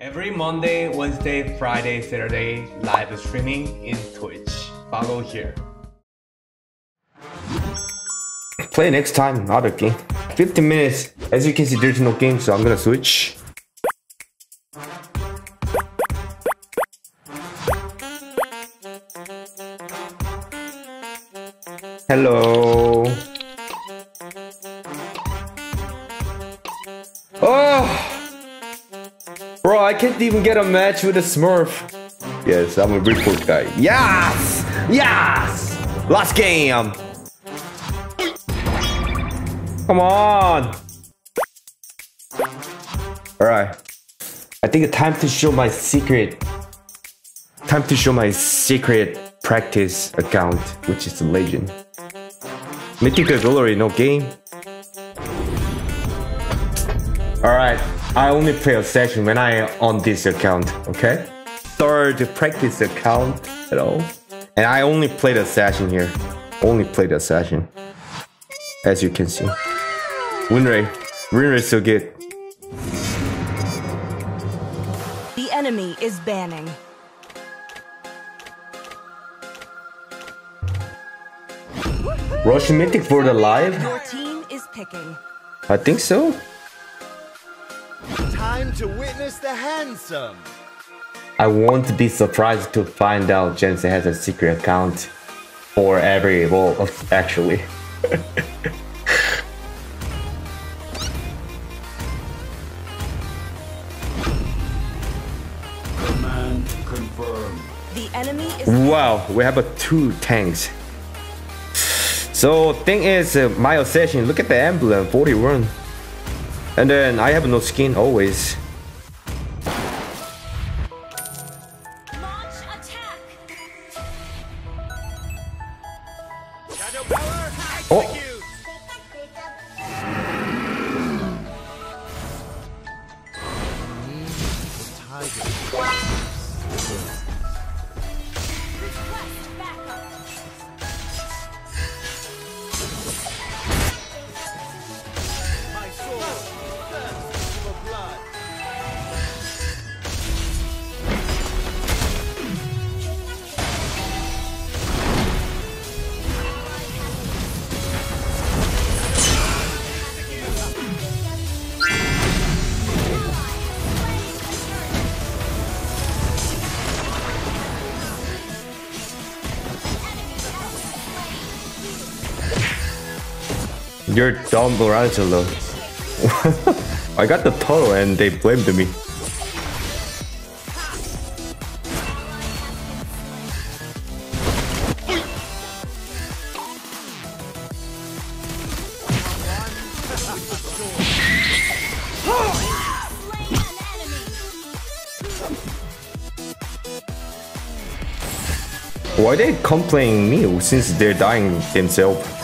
Every Monday, Wednesday, Friday, Saturday, live streaming in Twitch. Follow here. Play next time, other game. 15 minutes. As you can see, there's no game, so I'm gonna switch. Hello. Can't even get a match with a Smurf. Yes, I'm a report guy. Yes! Yes! Last game! Come on! Alright. I think it's time to show my secret. Time to show my secret practice account, which is the legend. Mythical Glory, no game. Alright, I only play a session when I am on this account, okay? Third practice account at all. And I only played a session here. Only played a session. As you can see. Win rate. Win rate so good. The enemy is banning. Russian Mythic for the live? Your team is picking. I think so. Time to witness the handsome. I won't be surprised to find out Jensen has a secret account for every well actually. Command confirmed. The enemy is Wow, we have a two tanks. So thing is, uh, my obsession. Look at the emblem, 41, and then I have no skin always. You're dumb, Angelo. I got the turtle and they blamed me. Why they complaining me since they're dying themselves?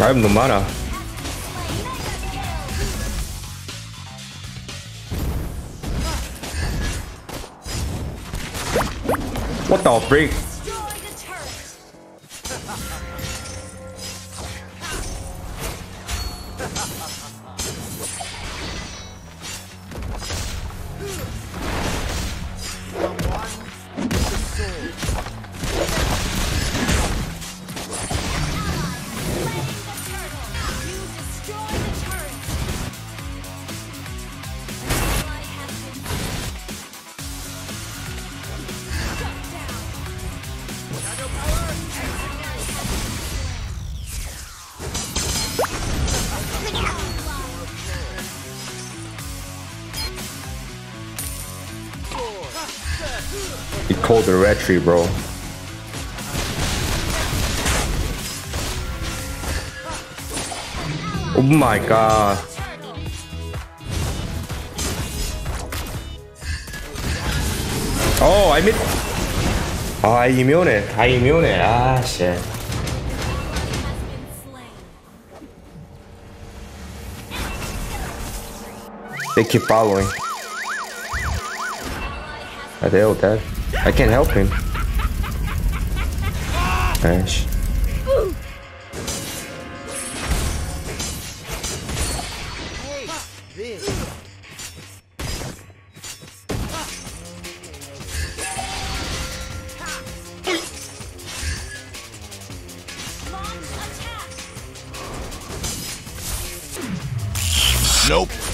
I have mana. What the freak? He called the retry, bro. Oh my god. Oh, I made 아, 이면에, 아, 이면에, 아, 씨. They keep following. Are they all dead? I can't help him. Ash. Nope.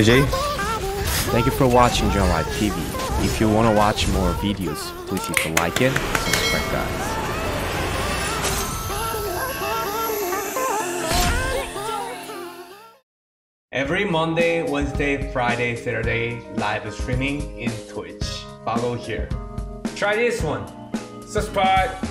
JJ? Thank you for watching John Live TV. If you want to watch more videos, please hit the like and subscribe guys. Every Monday, Wednesday, Friday, Saturday, live streaming in Twitch. Follow here. Try this one. Subscribe.